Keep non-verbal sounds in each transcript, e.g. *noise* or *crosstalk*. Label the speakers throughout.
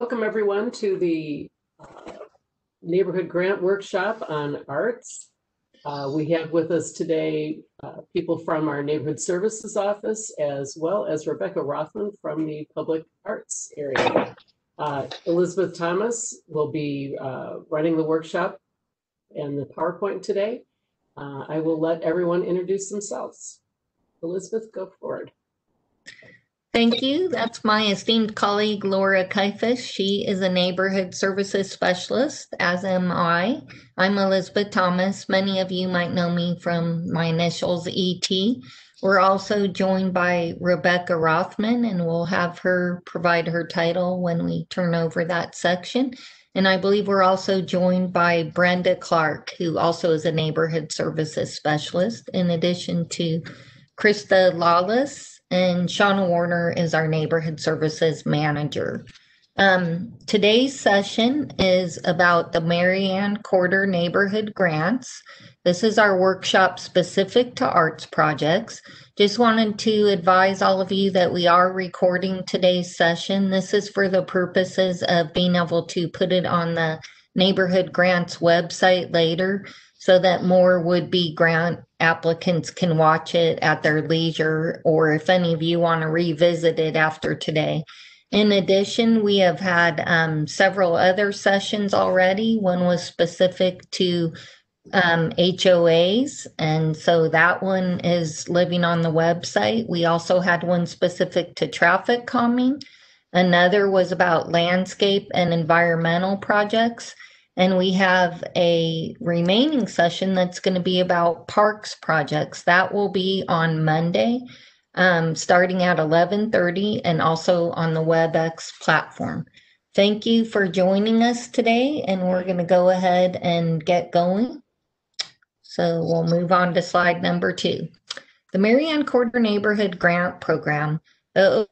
Speaker 1: Welcome, everyone, to the uh, Neighborhood Grant Workshop on Arts. Uh, We have with us today uh, people from our Neighborhood Services Office as well as Rebecca Rothman from the Public Arts area. Uh, Elizabeth Thomas will be uh, running the workshop and the PowerPoint today. I will let everyone introduce themselves. Elizabeth, go forward.
Speaker 2: Thank you. That's my esteemed colleague Laura Kaifas. She is a neighborhood services specialist, as am I. I'm Elizabeth Thomas. Many of you might know me from my initials ET. We're also joined by Rebecca Rothman, and we'll have her provide her title when we turn over that section. And I believe we're also joined by Brenda Clark, who also is a neighborhood services specialist, in addition to Krista Lawless and Shauna Warner is our neighborhood services manager. Um, today's session is about the Maryanne Corder Neighborhood Grants. This is our workshop specific to arts projects. Just wanted to advise all of you that we are recording today's session. This is for the purposes of being able to put it on the neighborhood grants website later so that more would-be grant applicants can watch it at their leisure, or if any of you want to revisit it after today. In addition, we have had um, several other sessions already. One was specific to um, HOAs, and so that one is living on the website. We also had one specific to traffic calming. Another was about landscape and environmental projects. And we have a remaining session that's going to be about parks projects. That will be on Monday, um, starting at 11:30, and also on the WebEx platform. Thank you for joining us today, and we're going to go ahead and get going. So we'll move on to slide number two. The Maryanne Corder Neighborhood Grant Program. The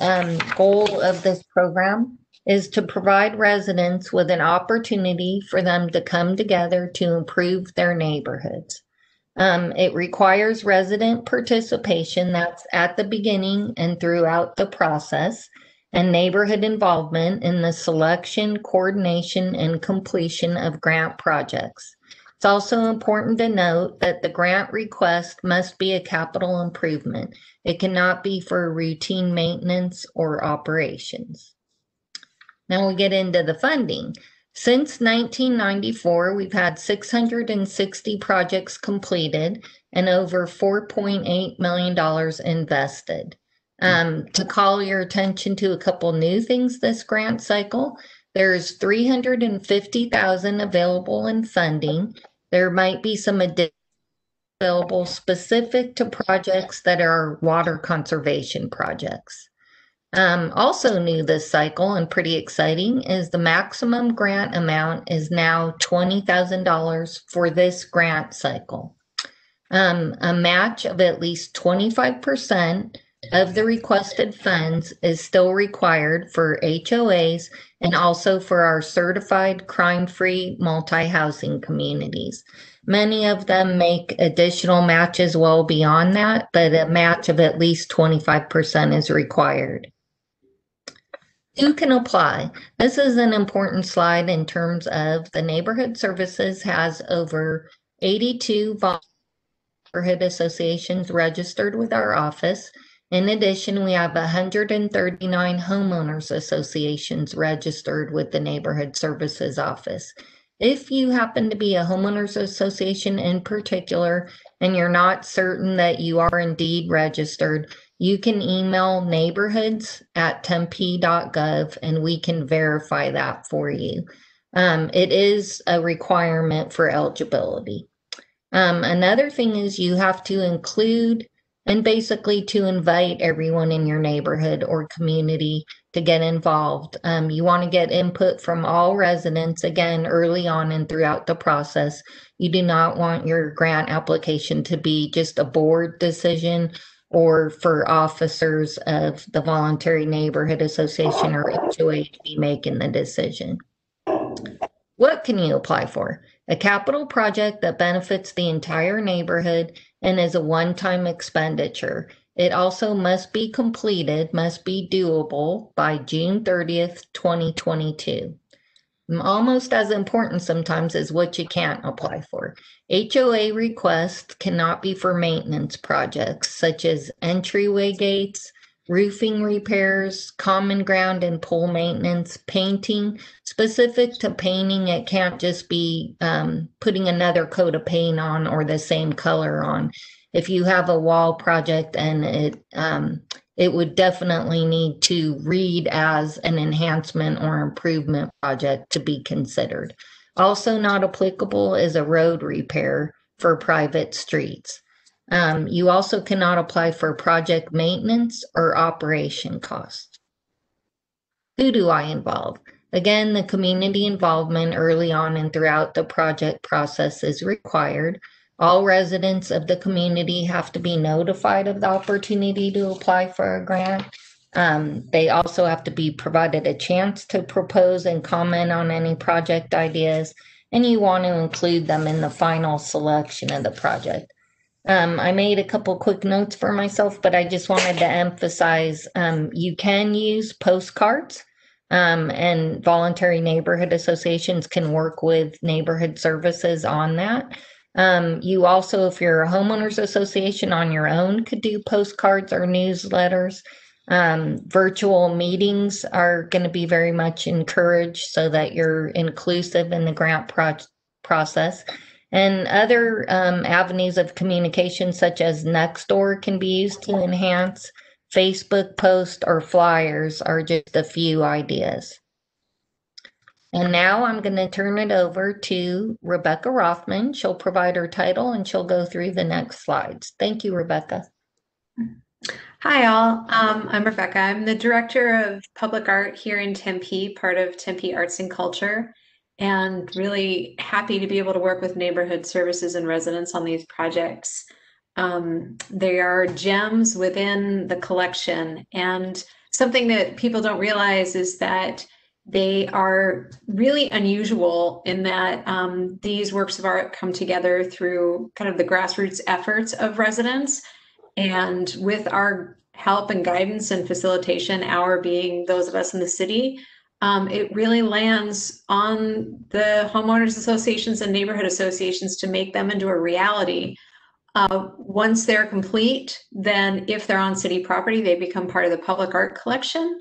Speaker 2: um, goal of this program is to provide residents with an opportunity for them to come together to improve their neighborhoods. Um, it requires resident participation that's at the beginning and throughout the process, and neighborhood involvement in the selection, coordination, and completion of grant projects. It's also important to note that the grant request must be a capital improvement. It cannot be for routine maintenance or operations. Now we get into the funding. Since 1994, we've had 660 projects completed and over $4.8 million invested. Um, to call your attention to a couple new things this grant cycle, there's 350,000 available in funding. There might be some additional available specific to projects that are water conservation projects. Um, also new this cycle and pretty exciting is the maximum grant amount is now $20,000 for this grant cycle. Um, a match of at least 25% of the requested funds is still required for HOAs and also for our certified crime-free multi-housing communities. Many of them make additional matches well beyond that, but a match of at least 25% is required. Who can apply? This is an important slide in terms of the neighborhood services has over 82 neighborhood associations registered with our office. In addition, we have 139 homeowners associations registered with the neighborhood services office. If you happen to be a homeowners association in particular, and you're not certain that you are indeed registered, you can email neighborhoods at tempe.gov and we can verify that for you. Um, it is a requirement for eligibility. Um, another thing is you have to include and basically to invite everyone in your neighborhood or community to get involved. Um, you want to get input from all residents again early on and throughout the process. You do not want your grant application to be just a board decision or for officers of the Voluntary Neighborhood Association or HOA to be making the decision. What can you apply for? A capital project that benefits the entire neighborhood and is a one-time expenditure. It also must be completed, must be doable by June 30th, 2022. Almost as important sometimes as what you can't apply for. HOA requests cannot be for maintenance projects such as entryway gates, roofing repairs, common ground and pool maintenance, painting. Specific to painting, it can't just be um, putting another coat of paint on or the same color on. If you have a wall project and it um, it would definitely need to read as an enhancement or improvement project to be considered. Also not applicable is a road repair for private streets. Um, you also cannot apply for project maintenance or operation costs. Who do I involve? Again, the community involvement early on and throughout the project process is required. All residents of the community have to be notified of the opportunity to apply for a grant. Um, they also have to be provided a chance to propose and comment on any project ideas, and you want to include them in the final selection of the project. Um, I made a couple quick notes for myself, but I just wanted to emphasize um, you can use postcards. Um, and voluntary neighborhood associations can work with neighborhood services on that. Um, you also, if you're a homeowners association on your own, could do postcards or newsletters. Um, virtual meetings are going to be very much encouraged so that you're inclusive in the grant pro- process. And other um, avenues of communication, such as Nextdoor, can be used to enhance. Facebook posts or flyers are just a few ideas. And now I'm going to turn it over to Rebecca Rothman. She'll provide her title and she'll go through the next slides. Thank you, Rebecca.
Speaker 3: Hi, all. Um, I'm Rebecca. I'm the Director of Public Art here in Tempe, part of Tempe Arts and Culture, and really happy to be able to work with neighborhood services and residents on these projects. Um, they are gems within the collection, and something that people don't realize is that they are really unusual in that um, these works of art come together through kind of the grassroots efforts of residents and with our help and guidance and facilitation, our being those of us in the city, um, it really lands on the homeowners associations and neighborhood associations to make them into a reality. Uh, once they're complete, then if they're on city property, they become part of the public art collection.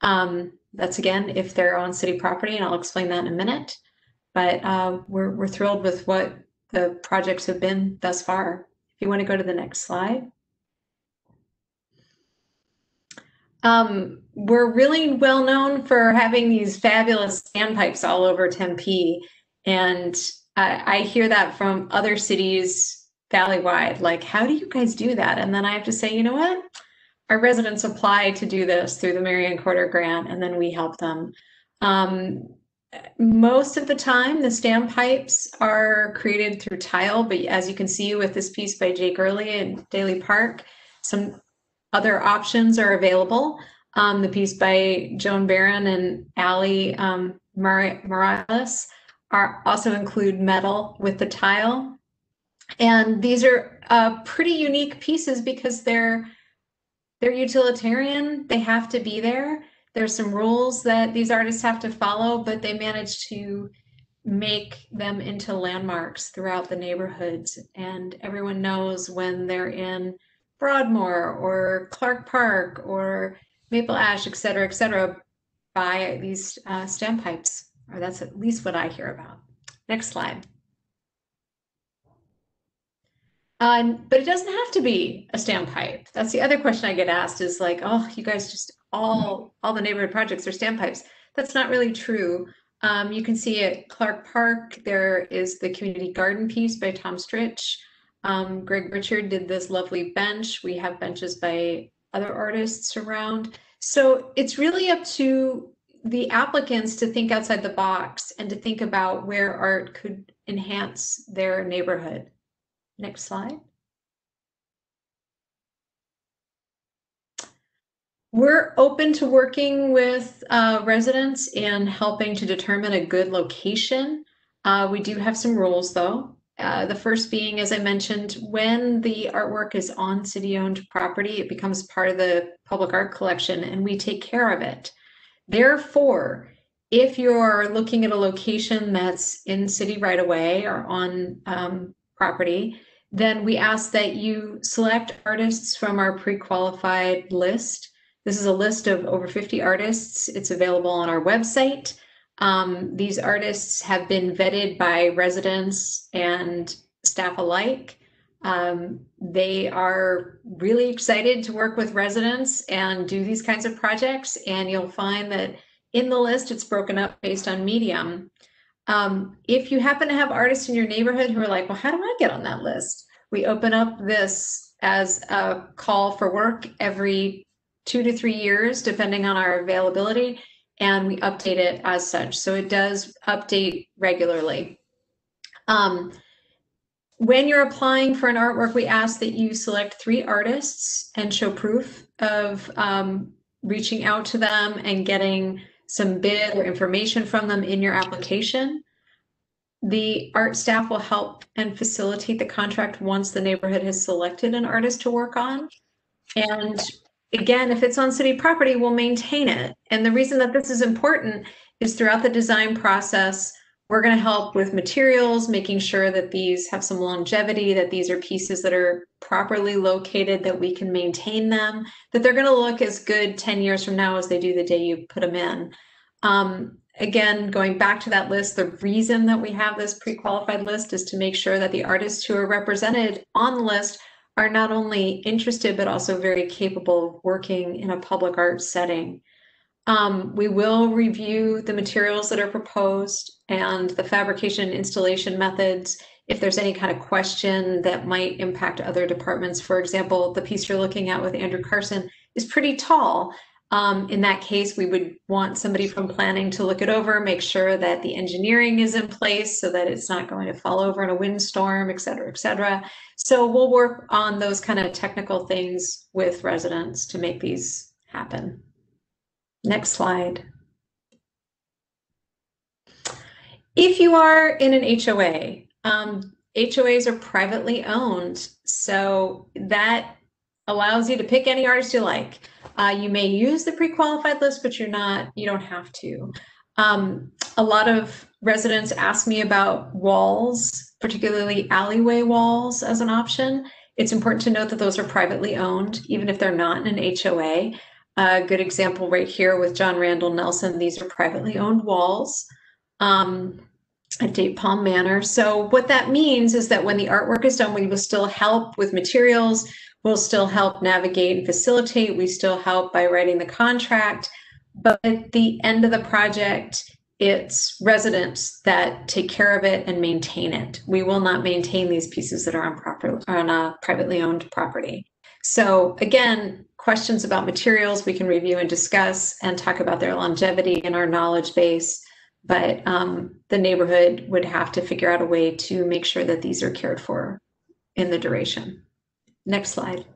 Speaker 3: Um, that's again, if they're on city property, and I'll explain that in a minute. But uh, we're, we're thrilled with what the projects have been thus far. If you want to go to the next slide. Um, we're really well known for having these fabulous standpipes all over Tempe. And I, I hear that from other cities valley-wide. Like, how do you guys do that? And then I have to say, you know what? Our residents apply to do this through the Maryanne Corder grant, and then we help them. Um, most of the time, the standpipes are created through tile, but as you can see with this piece by Jake Early in Daley Park, some other options are available. Um, the piece by Joan Barron and Ali um, Morales are also include metal with the tile. And these are uh, pretty unique pieces because they're they're utilitarian. They have to be there. There's some rules that these artists have to follow, but they manage to make them into landmarks throughout the neighborhoods. And everyone knows when they're in Broadmoor or Clark Park or Maple Ash, et cetera, et cetera, by these uh, standpipes, or that's at least what I hear about. Next slide. Um, but it doesn't have to be a standpipe. That's the other question I get asked is like, oh, you guys just all all the neighborhood projects are standpipes. That's not really true. Um, you can see at Clark Park, there is the community garden piece by Tom Stritch. Um, Greg Richard did this lovely bench. We have benches by other artists around. So it's really up to the applicants to think outside the box and to think about where art could enhance their neighborhood. Next slide. We're open to working with uh, residents and helping to determine a good location. Uh, we do have some rules though. Uh, the first being, as I mentioned, when the artwork is on city-owned property, it becomes part of the public art collection and we take care of it. Therefore, if you're looking at a location that's in city right away or on um, property, then we ask that you select artists from our pre-qualified list. This is a list of over 50 artists. It's available on our website. Um, these artists have been vetted by residents and staff alike. Um, they are really excited to work with residents and do these kinds of projects. And you'll find that in the list, it's broken up based on medium. Um, if you happen to have artists in your neighborhood who are like, well, how do I get on that list? We open up this as a call for work every two to three years, depending on our availability, and we update it as such. So it does update regularly. Um, when you're applying for an artwork, we ask that you select three artists and show proof of um, reaching out to them and getting some bid or information from them in your application. The art staff will help and facilitate the contract once the neighborhood has selected an artist to work on. And again, if it's on city property, we'll maintain it. And the reason that this is important is throughout the design process, we're going to help with materials, making sure that these have some longevity, that these are pieces that are properly located, that we can maintain them, that they're going to look as good 10 years from now as they do the day you put them in. Um, again, going back to that list, the reason that we have this pre-qualified list is to make sure that the artists who are represented on the list are not only interested, but also very capable of working in a public art setting. Um, we will review the materials that are proposed and the fabrication and installation methods. If there's any kind of question that might impact other departments, for example, the piece you're looking at with Andrew Carson is pretty tall. Um, in that case, we would want somebody from planning to look it over, make sure that the engineering is in place so that it's not going to fall over in a windstorm, et cetera, et cetera. So we'll work on those kind of technical things with residents to make these happen. Next slide. If you are in an HOA, um, HOAs are privately owned, so that allows you to pick any artist you like. Uh, you may use the pre-qualified list, but you're not, you don't have to. Um, a lot of residents ask me about walls, particularly alleyway walls as an option. It's important to note that those are privately owned, even if they're not in an HOA. A good example right here with John Randall Nelson. These are privately owned walls um, at Date Palm Manor. So what that means is that when the artwork is done, we will still help with materials. We'll still help navigate and facilitate. We still help by writing the contract. But at the end of the project, it's residents that take care of it and maintain it. We will not maintain these pieces that are on proper on a privately owned property. So again, questions about materials we can review and discuss and talk about their longevity in our knowledge base. But um, the neighborhood would have to figure out a way to make sure that these are cared for in the duration. Next slide.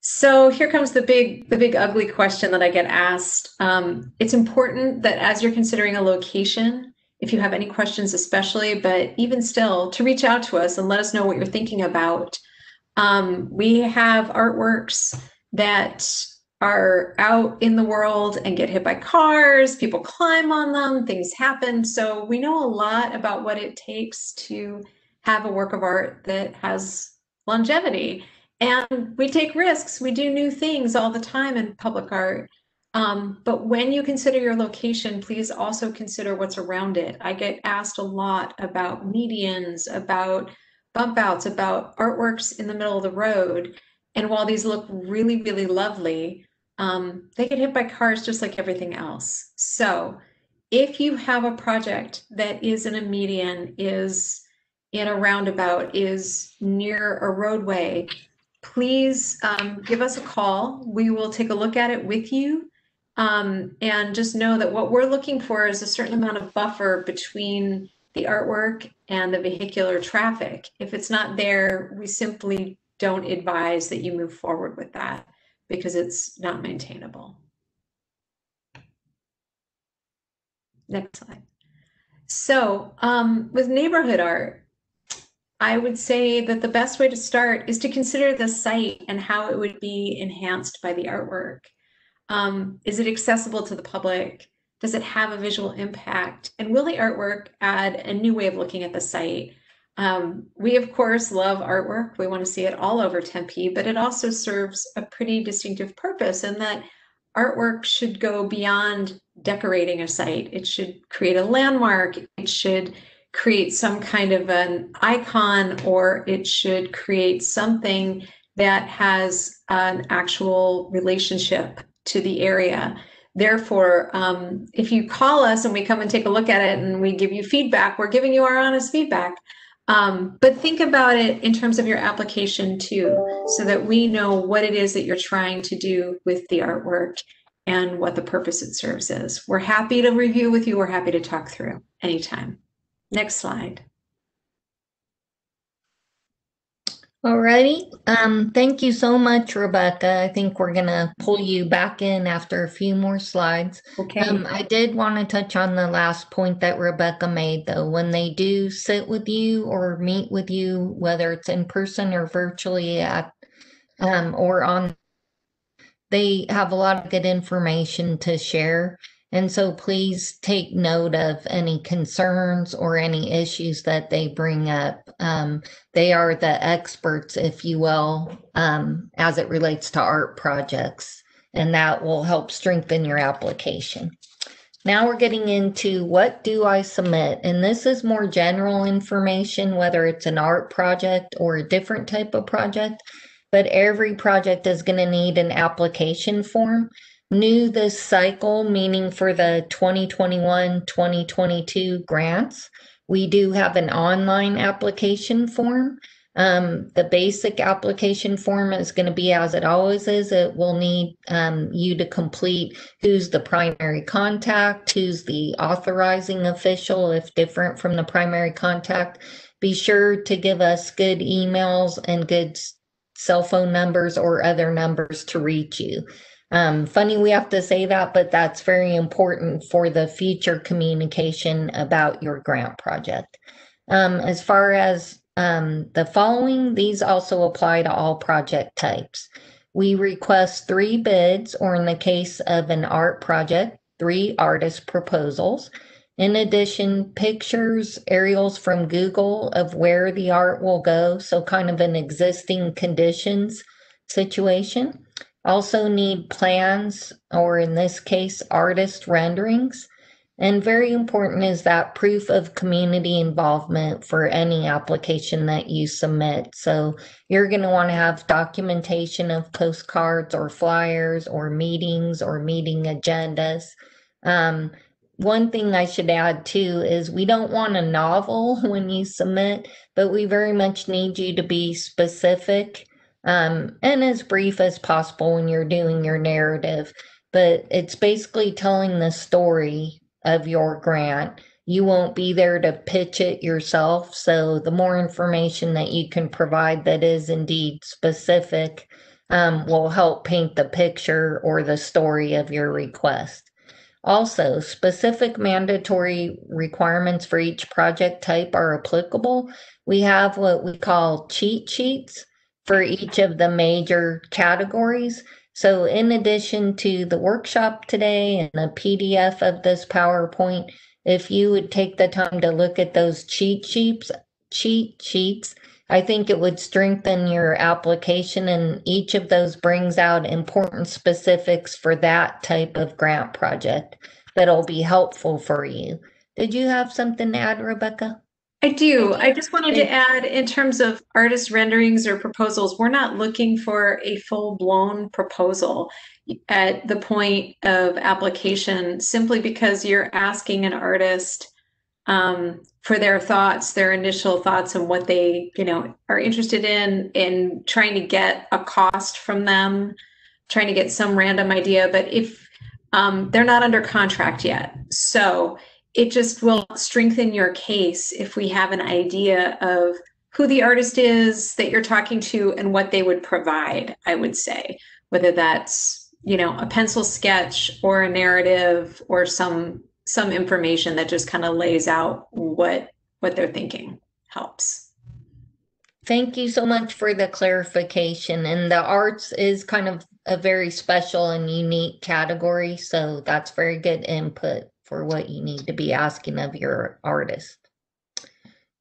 Speaker 3: So here comes the big, the big ugly question that I get asked. Um, it's important that as you're considering a location, if you have any questions especially, but even still, to reach out to us and let us know what you're thinking about um, we have artworks that are out in the world and get hit by cars, people climb on them, things happen. So we know a lot about what it takes to have a work of art that has longevity. And we take risks. We do new things all the time in public art. Um, but when you consider your location, please also consider what's around it. I get asked a lot about medians, about bump outs about artworks in the middle of the road. And while these look really, really lovely, um, they get hit by cars just like everything else. So if you have a project that is in a median, is in a roundabout, is near a roadway, please um, give us a call. We will take a look at it with you. Um, and just know that what we're looking for is a certain amount of buffer between the artwork and the vehicular traffic. If it's not there, we simply don't advise that you move forward with that because it's not maintainable. Next slide. So, um, with neighborhood art, I would say that the best way to start is to consider the site and how it would be enhanced by the artwork. Um, is it accessible to the public? Does it have a visual impact? And will the artwork add a new way of looking at the site? Um, we, of course, love artwork. We want to see it all over Tempe, but it also serves a pretty distinctive purpose in that artwork should go beyond decorating a site. It should create a landmark. It should create some kind of an icon, or it should create something that has an actual relationship to the area. Therefore, um, if you call us and we come and take a look at it and we give you feedback, we're giving you our honest feedback. Um, but think about it in terms of your application too, so that we know what it is that you're trying to do with the artwork and what the purpose it serves is. We're happy to review with you. We're happy to talk through anytime. Next slide.
Speaker 2: Alrighty, um, thank you so much, Rebecca. I think we're gonna pull you back in after a few more slides.
Speaker 3: Okay.
Speaker 2: Um, I did want to touch on the last point that Rebecca made, though. When they do sit with you or meet with you, whether it's in person or virtually at, um, or on, they have a lot of good information to share. And so please take note of any concerns or any issues that they bring up. Um, they are the experts, if you will, um, as it relates to art projects, and that will help strengthen your application. Now we're getting into what do I submit? And this is more general information, whether it's an art project or a different type of project. But every project is going to need an application form new this cycle, meaning for the 2021 2022 grants, we do have an online application form. Um, the basic application form is going to be as it always is. It will need um, you to complete who's the primary contact, who's the authorizing official, if different from the primary contact. Be sure to give us good emails and good cell phone numbers or other numbers to reach you. Um, funny we have to say that, but that's very important for the future communication about your grant project. Um, as far as um, the following, these also apply to all project types. We request three bids, or in the case of an art project, three artist proposals. In addition, pictures, aerials from Google of where the art will go, so kind of an existing conditions situation also need plans, or in this case, artist renderings. And very important is that proof of community involvement for any application that you submit. So you're going to want to have documentation of postcards or flyers or meetings or meeting agendas. Um, one thing I should add too is we don't want a novel *laughs* when you submit, but we very much need you to be specific um, and as brief as possible when you're doing your narrative. But it's basically telling the story of your grant. You won't be there to pitch it yourself. So the more information that you can provide that is indeed specific um, will help paint the picture or the story of your request. Also, specific mandatory requirements for each project type are applicable. We have what we call cheat sheets for each of the major categories. So, in addition to the workshop today and the PDF of this PowerPoint, if you would take the time to look at those cheat sheets, cheat sheets, I think it would strengthen your application, and each of those brings out important specifics for that type of grant project that'll be helpful for you. Did you have something to add, Rebecca?
Speaker 3: I do. I just wanted to add in terms of artist renderings or proposals, we're not looking for a full blown proposal at the point of application simply because you're asking an artist um, for their thoughts, their initial thoughts and what they, you know, are interested in in trying to get a cost from them, trying to get some random idea. But if um, they're not under contract yet. So it just will strengthen your case if we have an idea of who the artist is that you're talking to and what they would provide i would say whether that's you know a pencil sketch or a narrative or some some information that just kind of lays out what what they're thinking helps.
Speaker 2: Thank you so much for the clarification. And the arts is kind of a very special and unique category. So that's very good input for what you need to be asking of your artist.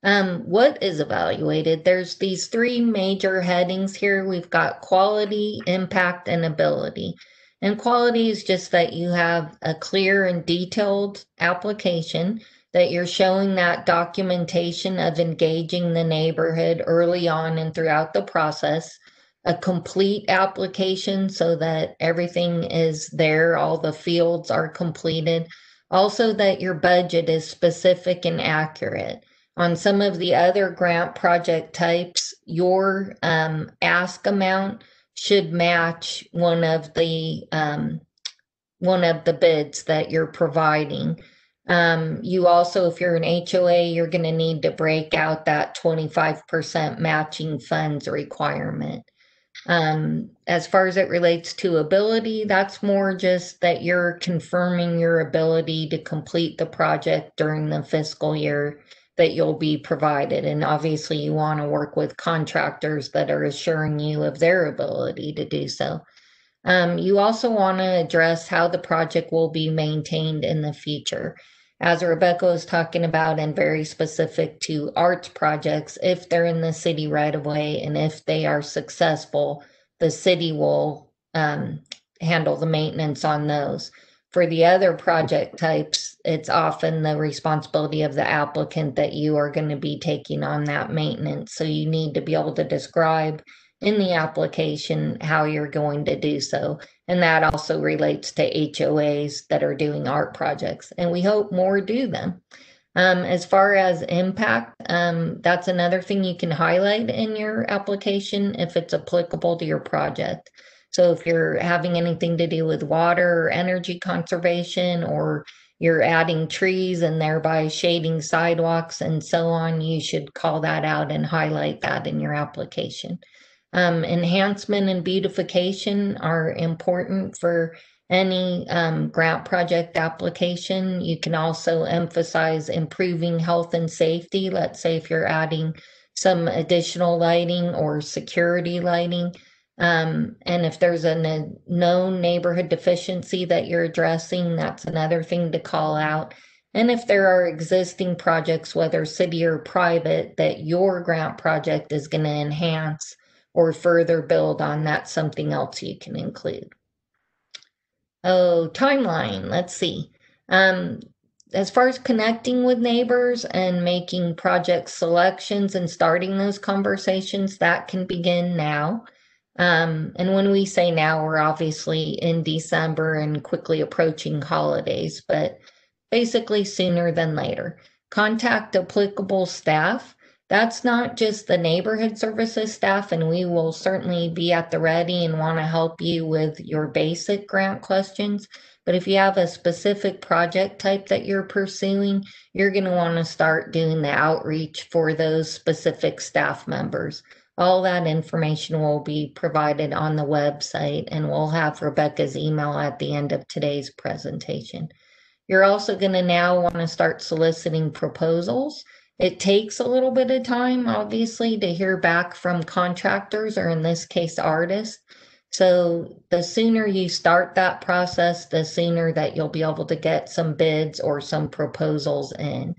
Speaker 2: Um, what is evaluated? There's these three major headings here. We've got quality, impact, and ability. And quality is just that you have a clear and detailed application that you're showing that documentation of engaging the neighborhood early on and throughout the process, a complete application so that everything is there, all the fields are completed. Also, that your budget is specific and accurate. On some of the other grant project types, your um, ask amount should match one of the um, one of the bids that you're providing. Um, you also, if you're an HOA, you're going to need to break out that 25% matching funds requirement. Um, as far as it relates to ability, that's more just that you're confirming your ability to complete the project during the fiscal year that you'll be provided. And obviously, you want to work with contractors that are assuring you of their ability to do so. Um, you also want to address how the project will be maintained in the future. As Rebecca was talking about, and very specific to arts projects, if they're in the city right away and if they are successful, the city will um, handle the maintenance on those. For the other project types, it's often the responsibility of the applicant that you are going to be taking on that maintenance. So you need to be able to describe in the application how you're going to do so. And that also relates to HOAs that are doing art projects. And we hope more do them. Um, as far as impact, um, that's another thing you can highlight in your application if it's applicable to your project. So if you're having anything to do with water or energy conservation, or you're adding trees and thereby shading sidewalks and so on, you should call that out and highlight that in your application. Um, enhancement and beautification are important for any um, grant project application. You can also emphasize improving health and safety. Let's say if you're adding some additional lighting or security lighting. Um, and if there's a known neighborhood deficiency that you're addressing, that's another thing to call out. And if there are existing projects, whether city or private, that your grant project is going to enhance or further build on, that something else you can include. Oh, timeline. Let's see. Um, as far as connecting with neighbors and making project selections and starting those conversations, that can begin now. Um, and when we say now, we're obviously in December and quickly approaching holidays, but basically sooner than later. Contact applicable staff that's not just the neighborhood services staff, and we will certainly be at the ready and want to help you with your basic grant questions. But if you have a specific project type that you're pursuing, you're going to want to start doing the outreach for those specific staff members. All that information will be provided on the website, and we'll have Rebecca's email at the end of today's presentation. You're also going to now want to start soliciting proposals. It takes a little bit of time, obviously, to hear back from contractors or, in this case, artists. So, the sooner you start that process, the sooner that you'll be able to get some bids or some proposals in.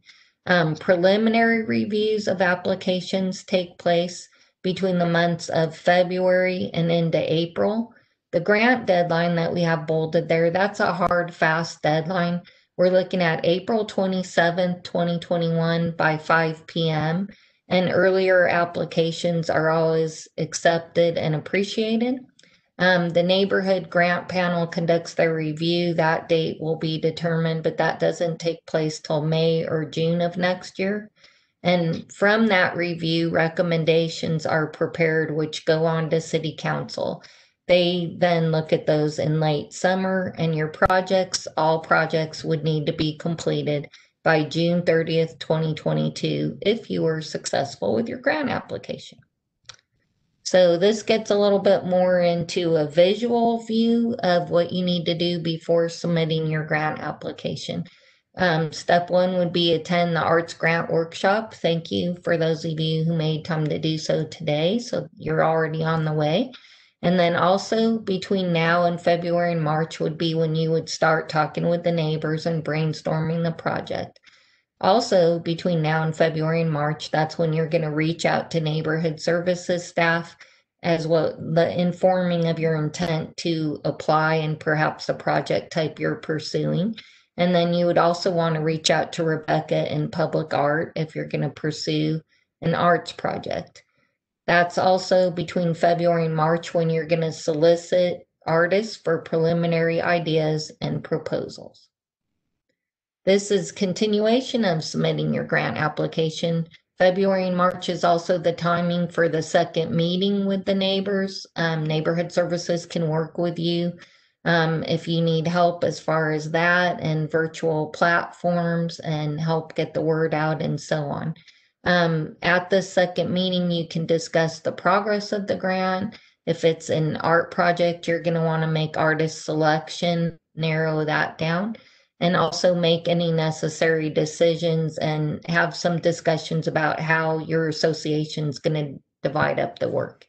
Speaker 2: Um, preliminary reviews of applications take place between the months of February and into April. The grant deadline that we have bolded there, that's a hard, fast deadline. We're looking at April 27th, 2021 by 5 p.m. And earlier applications are always accepted and appreciated. Um, the neighborhood grant panel conducts their review. That date will be determined, but that doesn't take place till May or June of next year. And from that review, recommendations are prepared, which go on to City Council. They then look at those in late summer and your projects, all projects would need to be completed by June 30th, 2022 if you were successful with your grant application. So this gets a little bit more into a visual view of what you need to do before submitting your grant application. Um, step one would be attend the arts grant workshop. Thank you for those of you who made time to do so today. So you're already on the way. And then also between now and February and March would be when you would start talking with the neighbors and brainstorming the project. Also, between now and February and March, that's when you're going to reach out to neighborhood services staff as well, the informing of your intent to apply and perhaps the project type you're pursuing. And then you would also want to reach out to Rebecca in public art if you're going to pursue an arts project. That's also between February and March when you're going to solicit artists for preliminary ideas and proposals. This is continuation of submitting your grant application. February and March is also the timing for the second meeting with the neighbors. Um, neighborhood services can work with you um, if you need help as far as that and virtual platforms and help get the word out and so on. Um, at the second meeting, you can discuss the progress of the grant. If it's an art project, you're going to want to make artist selection, narrow that down and also make any necessary decisions and have some discussions about how your association is going to divide up the work.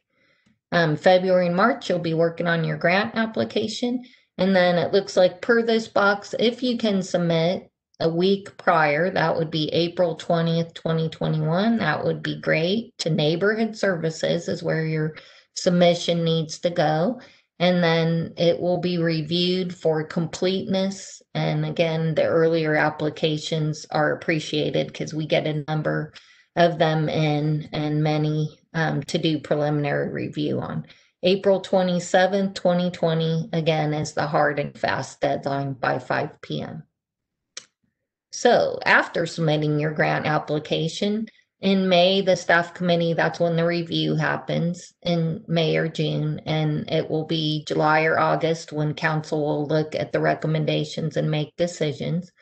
Speaker 2: Um, February and March, you'll be working on your grant application. And then it looks like per this box, if you can submit a week prior, that would be April 20th, 2021. That would be great. To neighborhood services is where your submission needs to go and then it will be reviewed for completeness. And again, the earlier applications are appreciated because we get a number of them in and many um, to do preliminary review on. April 27th, 2020, again, is the hard and fast deadline by 5 p.m. So after submitting your grant application, in May, the staff committee, that's when the review happens in May or June. And it will be July or August when council will look at the recommendations and make decisions.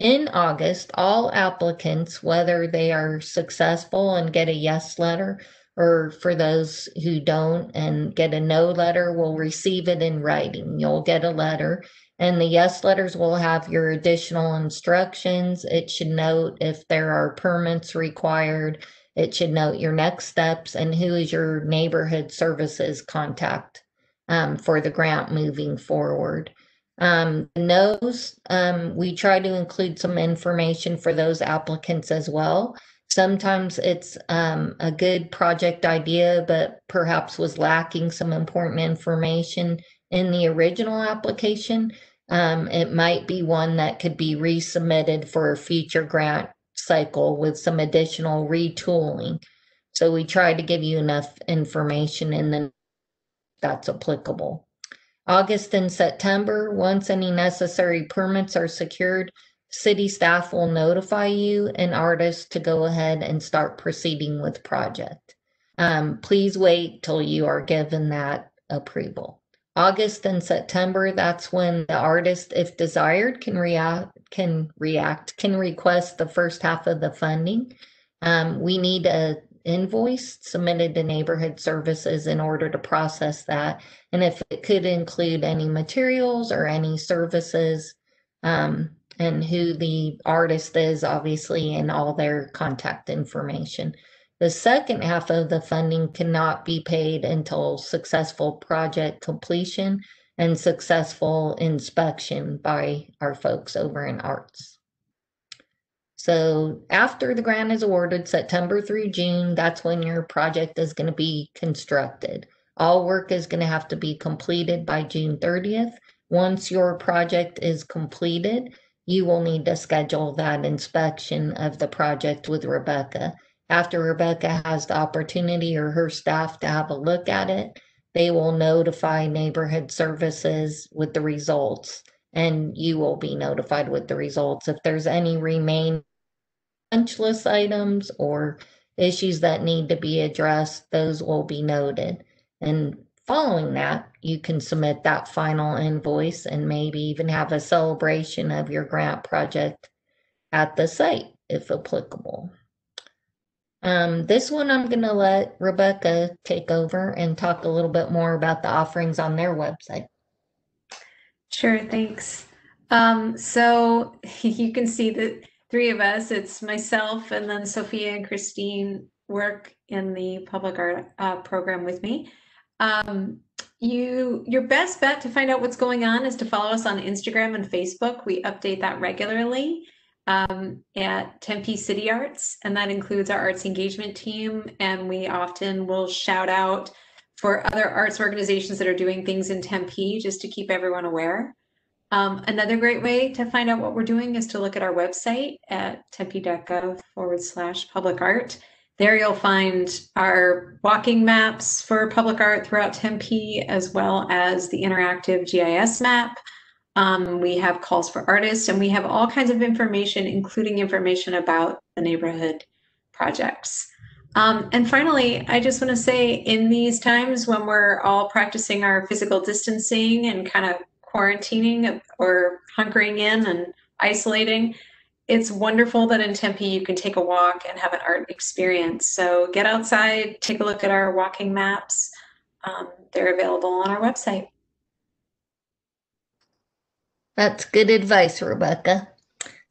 Speaker 2: In August, all applicants, whether they are successful and get a yes letter, or for those who don't and get a no letter, will receive it in writing. You'll get a letter and the yes letters will have your additional instructions. It should note if there are permits required. It should note your next steps and who is your neighborhood services contact um, for the grant moving forward. Um, no's, um, we try to include some information for those applicants as well. Sometimes it's um, a good project idea, but perhaps was lacking some important information in the original application. Um, it might be one that could be resubmitted for a future grant cycle with some additional retooling. So we try to give you enough information and then that's applicable. August and September, once any necessary permits are secured, city staff will notify you and artists to go ahead and start proceeding with project. Um, please wait till you are given that approval. August and September, that's when the artist, if desired, can react, can react, can request the first half of the funding. Um, we need a invoice submitted to neighborhood services in order to process that. And if it could include any materials or any services, um, and who the artist is, obviously, and all their contact information. The second half of the funding cannot be paid until successful project completion and successful inspection by our folks over in arts. So after the grant is awarded, September through June, that's when your project is going to be constructed. All work is going to have to be completed by June 30th. Once your project is completed, you will need to schedule that inspection of the project with Rebecca. After Rebecca has the opportunity or her staff to have a look at it, they will notify neighborhood services with the results and you will be notified with the results. If there's any remain punch list items or issues that need to be addressed, those will be noted. And following that, you can submit that final invoice and maybe even have a celebration of your grant project at the site if applicable. Um, this one I'm going to let Rebecca take over and talk a little bit more about the offerings on their website.
Speaker 3: Sure, thanks. Um, so *laughs* you can see the three of us. It's myself and then Sophia and Christine work in the public art uh, program with me. Um, you your best bet to find out what's going on is to follow us on Instagram and Facebook. We update that regularly um, at Tempe City Arts, and that includes our arts engagement team. And we often will shout out for other arts organizations that are doing things in Tempe just to keep everyone aware. Um, another great way to find out what we're doing is to look at our website at tempe.gov forward slash public art. There you'll find our walking maps for public art throughout Tempe, as well as the interactive GIS map. Um, we have calls for artists, and we have all kinds of information, including information about the neighborhood projects. Um, and finally, I just want to say in these times when we're all practicing our physical distancing and kind of quarantining or hunkering in and isolating, it's wonderful that in Tempe you can take a walk and have an art experience. So get outside, take a look at our walking maps. Um, they're available on our website.
Speaker 2: That's good advice, Rebecca.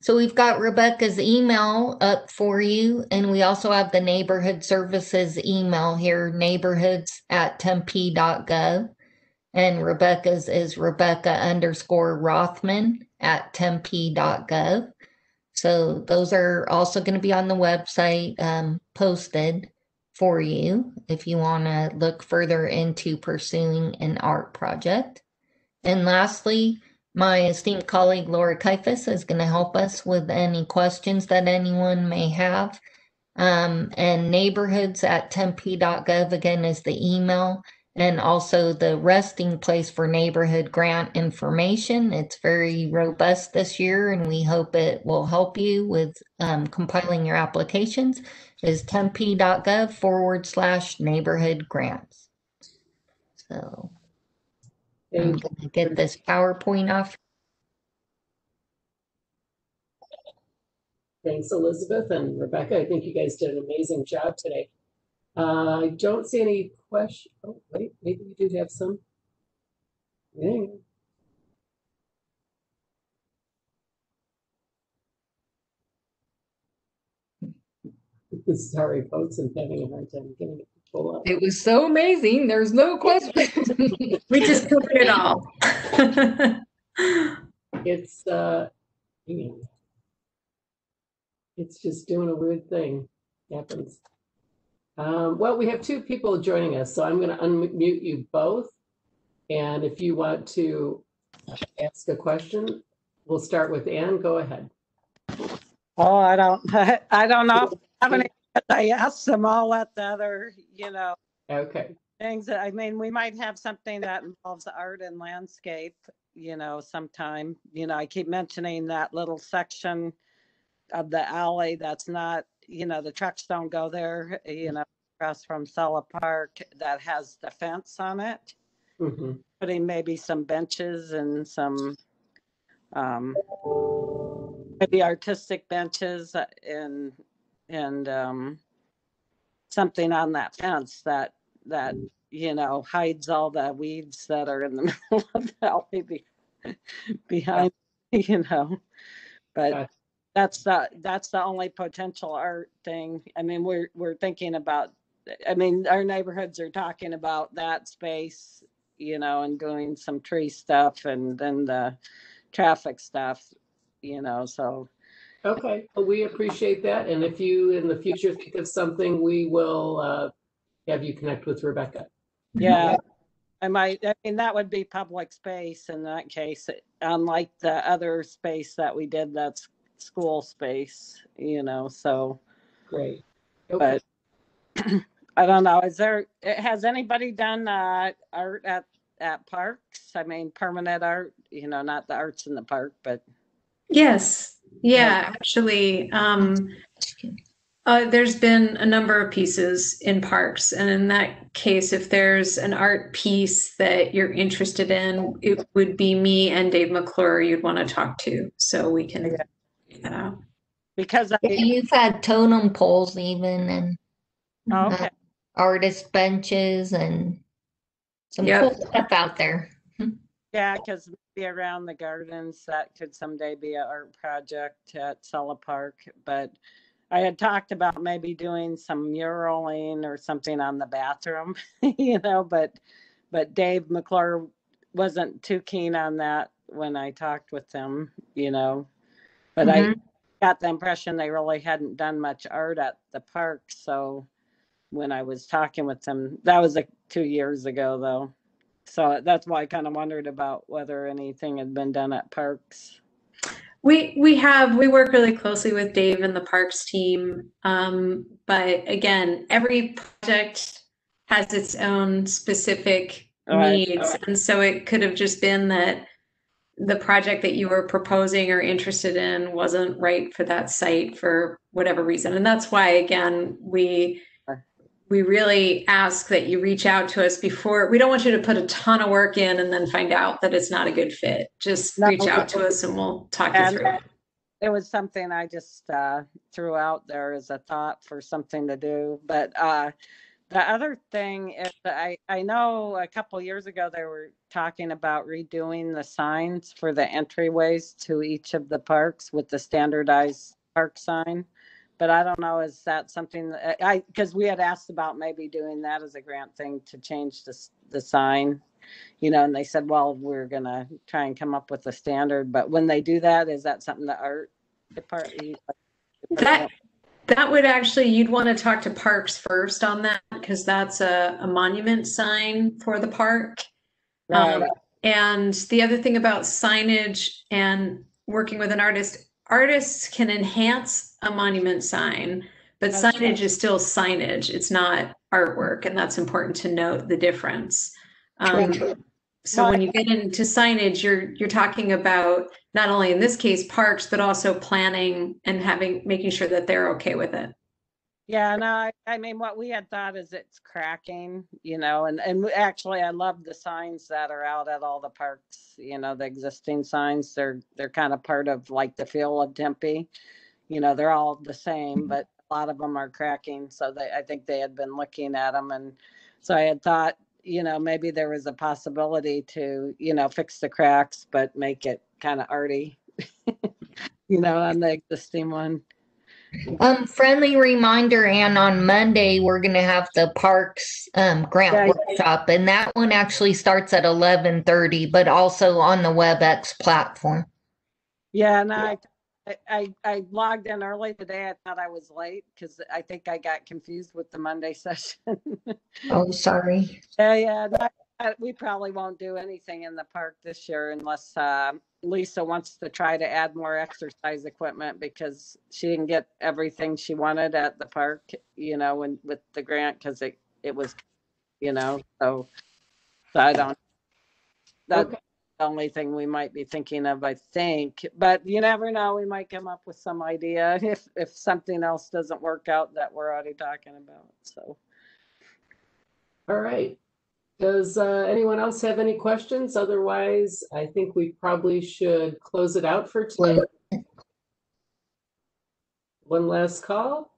Speaker 2: So we've got Rebecca's email up for you, and we also have the neighborhood services email here, neighborhoods at tempe.gov. And Rebecca's is Rebecca underscore Rothman at tempe.gov. So those are also going to be on the website um, posted for you if you want to look further into pursuing an art project. And lastly, my esteemed colleague Laura Kaifas is going to help us with any questions that anyone may have. Um, and neighborhoods at tempe.gov again is the email and also the resting place for neighborhood grant information. It's very robust this year, and we hope it will help you with um, compiling your applications. Is tempe.gov forward slash neighborhood grants. So I'm going to get this PowerPoint off.
Speaker 1: Thanks, Elizabeth and Rebecca. I think you guys did an amazing job today. Uh, I don't see any question. Oh, wait, maybe we do have some. Yeah. *laughs* Sorry, folks, I'm having a hard time getting it to pull up.
Speaker 4: It was so amazing. There's no question. *laughs*
Speaker 3: We just covered it all. *laughs*
Speaker 1: It's, uh, hang on. It's just doing a weird thing. Happens. Um, well, we have two people joining us, so I'm gonna unmute you both. And if you want to ask a question, we'll start with Ann. Go ahead.
Speaker 5: Oh, I don't, *laughs* I don't know. I haven't, *laughs* I asked them all what the other, you know,
Speaker 1: Okay,
Speaker 5: things that, I mean, we might have something that involves art and landscape, you know, sometime. You know, I keep mentioning that little section of the alley that's not, you know, the trucks don't go there, you know, across from Sella Park that has the fence on it.
Speaker 1: mhm,
Speaker 5: Putting maybe some benches and some, um, maybe artistic benches and, and, um, something on that fence that, that, you know, hides all the weeds that are in the *laughs* middle of the alley be- behind, *laughs* you know, but that's the, that's the only potential art thing. I mean, we're, we're thinking about, I mean, our neighborhoods are talking about that space, you know, and doing some tree stuff and then the traffic stuff, you know, so,
Speaker 1: okay, well, we appreciate that, and if you in the future think of something, we will, uh, have you connect with Rebecca.
Speaker 5: yeah. I might, I mean, that would be public space in that case, unlike the other space that we did, that's school space, you know, so.
Speaker 1: Great. Okay.
Speaker 5: But *clears throat* I don't know, is there, has anybody done uh art at at parks? I mean, permanent art, you know, not the arts in the park, but
Speaker 3: Yes, yeah, actually, um, uh, there's been a number of pieces in parks, and in that case, if there's an art piece that you're interested in, it would be me and Dave McClure you'd want to talk to, so we can
Speaker 5: Yeah.
Speaker 3: check that out.
Speaker 5: because I,
Speaker 2: You've had totem poles even and
Speaker 5: oh, okay,
Speaker 2: artist benches and some
Speaker 3: Yep.
Speaker 2: cool stuff out there.
Speaker 5: yeah, because be around the gardens. That could someday be an art project at Sella Park. But I had talked about maybe doing some muraling or something on the bathroom, *laughs* you know, but but Dave McClure wasn't too keen on that when I talked with him, you know. But I
Speaker 3: Mhm.
Speaker 5: got the impression they really hadn't done much art at the park. So when I was talking with them, that was like two years ago though. So that's why I kind of wondered about whether anything had been done at parks.
Speaker 3: We we have we work really closely with Dave and the parks team. Um, but again, every project has its own specific
Speaker 5: All right,
Speaker 3: needs, and so it could have just been that the project that you were proposing or interested in wasn't right for that site for whatever reason. And that's why again we we really ask that you reach out to us before we don't want you to put a ton of work in and then find out that it's not a good fit. Just
Speaker 5: No,
Speaker 3: reach out to us and we'll talk you through it.
Speaker 5: it was something I just uh, threw out there as a thought for something to do. But uh, the other thing is that I, I know a couple years ago they were talking about redoing the signs for the entryways to each of the parks with the standardized park sign. But I don't know, is that something that I, because we had asked about maybe doing that as a grant thing to change the, the sign. You know, and they said, well, we're gonna try and come up with a standard, but when they do that, is that something the art department?
Speaker 3: That that would actually you'd want to talk to parks first on that because that's a, a monument sign for the park.
Speaker 5: Right.
Speaker 3: Um, and the other thing about signage and working with an artist, artists can enhance a monument sign, but
Speaker 5: That's
Speaker 3: signage
Speaker 5: right.
Speaker 3: is still signage. It's not artwork, and that's important to note the difference. Um, so
Speaker 5: No,
Speaker 3: when you get into signage, you're you're talking about not only in this case parks, but also planning and having making sure that they're okay with it.
Speaker 5: Yeah, no, I, I mean, what we had thought is it's cracking, you know, and, and actually I love the signs that are out at all the parks, you know, the existing signs, they're, they're kind of part of like the feel of Tempe. You know, they're all the same, mm-hmm. but a lot of them are cracking. So they, I think they had been looking at them. And so I had thought, you know, maybe there was a possibility to, you know, fix the cracks, but make it kind of arty, *laughs* you know, on the existing one.
Speaker 2: Um, friendly reminder, and on Monday, we're gonna have the Parks, um, grant
Speaker 5: yeah.
Speaker 2: workshop, and that one actually starts at eleven thirty, but also on the WebEx platform.
Speaker 5: Yeah, and I, I- I, logged in early today. I thought I was late because I think I got confused with the Monday *laughs* session.
Speaker 2: Oh, sorry.
Speaker 5: Yeah, yeah, I- we probably won't do anything in the park this year unless, uh, Lisa wants to try to add more exercise equipment because she didn't get everything she wanted at the park, you know, when, with the grant, because it, it was, you know, so, so I don't. That's
Speaker 1: Okay.
Speaker 5: the only thing we might be thinking of, I think, but you never know, we might come up with some idea *laughs* if, if something else doesn't work out that we're already talking about, so.
Speaker 1: All right. Does uh, anyone else have any questions? Otherwise, I think we probably should close it out for today. One last call.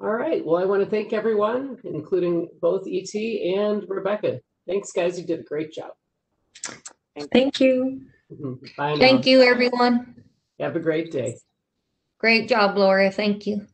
Speaker 1: All right. Well, I want to thank everyone, including both ET and Rebecca. Thanks, guys. You did a great job.
Speaker 3: Thank you.
Speaker 1: Bye now.
Speaker 2: Thank you, everyone.
Speaker 1: Have a great day.
Speaker 2: Great job, Laura. Thank you.